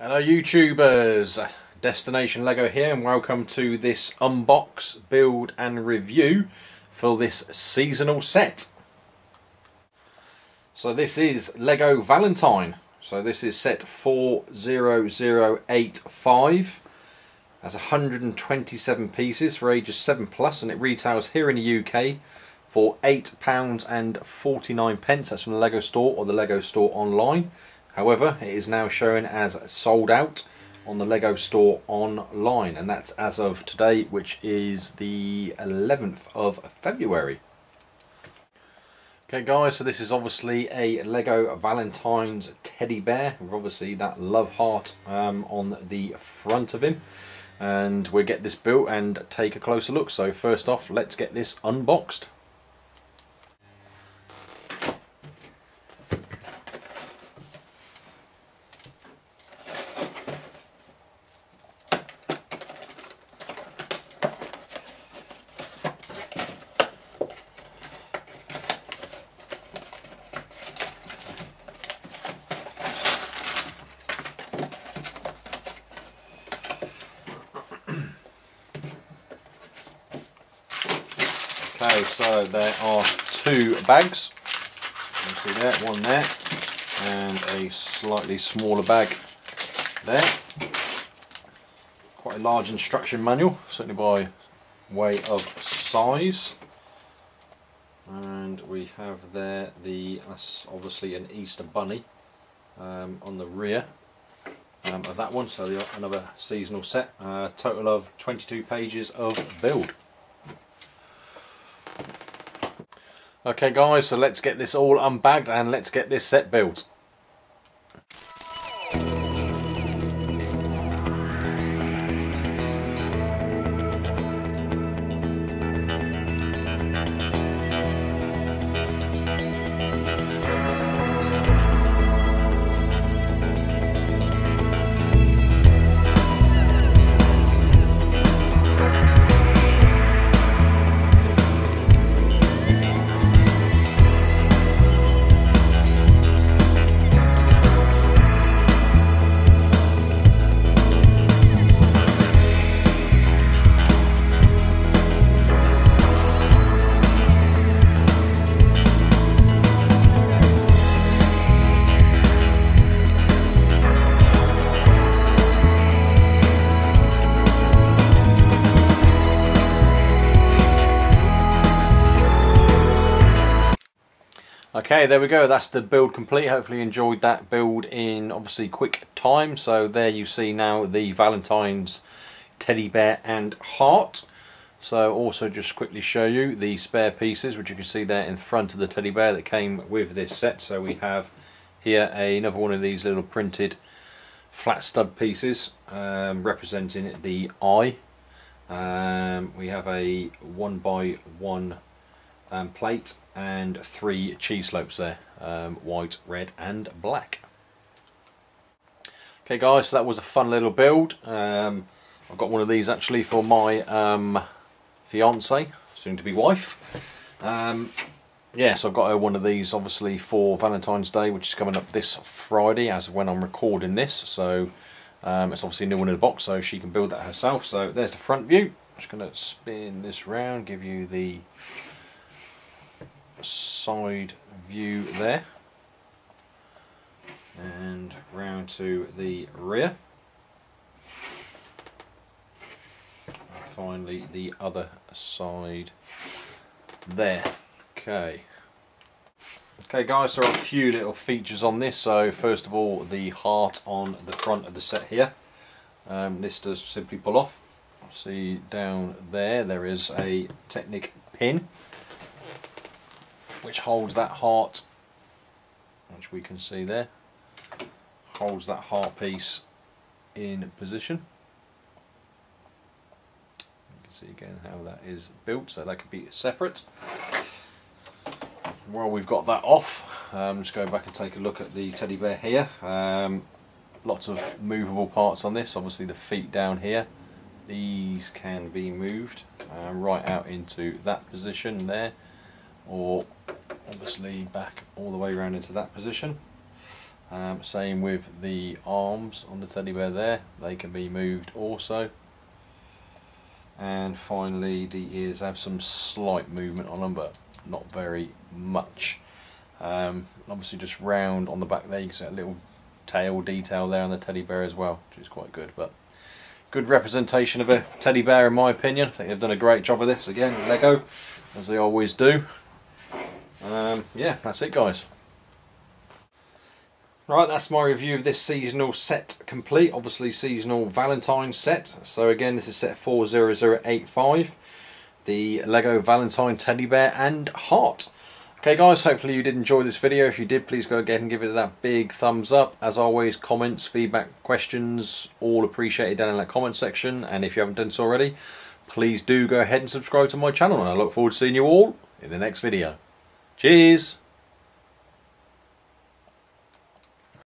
Hello YouTubers, Destination Lego here and welcome to this unbox, build and review for this seasonal set. So this is Lego Valentine, so this is set 40085, has 127 pieces for ages 7 plus and it retails here in the UK for £8 and 49 pence, that's from the Lego store or the Lego store online. However, it is now showing as sold out on the Lego store online, and that's as of today, which is the 11th of February. Okay guys, so this is obviously a Lego Valentine's teddy bear, with obviously that love heart um, on the front of him. And we'll get this built and take a closer look. So first off, let's get this unboxed. Okay, so there are two bags. You see there, one there, and a slightly smaller bag there. Quite a large instruction manual, certainly by way of size. And we have there the, that's obviously an Easter bunny um, on the rear um, of that one, so the, another seasonal set. Uh, total of 22 pages of build. Okay guys, so let's get this all unbagged and let's get this set built. Okay, there we go. That's the build complete. Hopefully you enjoyed that build in obviously quick time. So there you see now the Valentine's teddy bear and heart. So also just quickly show you the spare pieces, which you can see there in front of the teddy bear that came with this set. So we have here another one of these little printed flat stud pieces um, representing the eye. Um, we have a one by one um, plate and three cheese slopes there, um, white, red and black. Okay guys, so that was a fun little build. Um, I've got one of these actually for my um, fiance, soon to be wife. Um, yeah, so I've got her one of these obviously for Valentine's Day, which is coming up this Friday as when I'm recording this. So um, it's obviously a new one in the box, so she can build that herself. So there's the front view. I'm just going to spin this round, give you the side view there. And round to the rear. And finally the other side there. Okay. Okay guys there are a few little features on this. So first of all the heart on the front of the set here. Um, this does simply pull off. See down there there is a Technic pin which holds that heart, which we can see there, holds that heart piece in position. You can see again how that is built, so that could be separate. While we've got that off, um, just go back and take a look at the teddy bear here. Um, lots of movable parts on this, obviously the feet down here. These can be moved uh, right out into that position there or obviously back all the way around into that position. Um, same with the arms on the teddy bear there, they can be moved also. And finally the ears have some slight movement on them but not very much. Um, obviously just round on the back there, you can see a little tail detail there on the teddy bear as well, which is quite good. But good representation of a teddy bear in my opinion. I think they've done a great job of this again, Lego, as they always do. Um, yeah, that's it guys. Right, that's my review of this seasonal set complete. Obviously seasonal Valentine set. So again, this is set 40085. The Lego Valentine Teddy Bear and Heart. Okay guys, hopefully you did enjoy this video. If you did, please go ahead and give it that big thumbs up. As always, comments, feedback, questions, all appreciated down in that comment section. And if you haven't done so already, please do go ahead and subscribe to my channel. And I look forward to seeing you all in the next video. Cheers!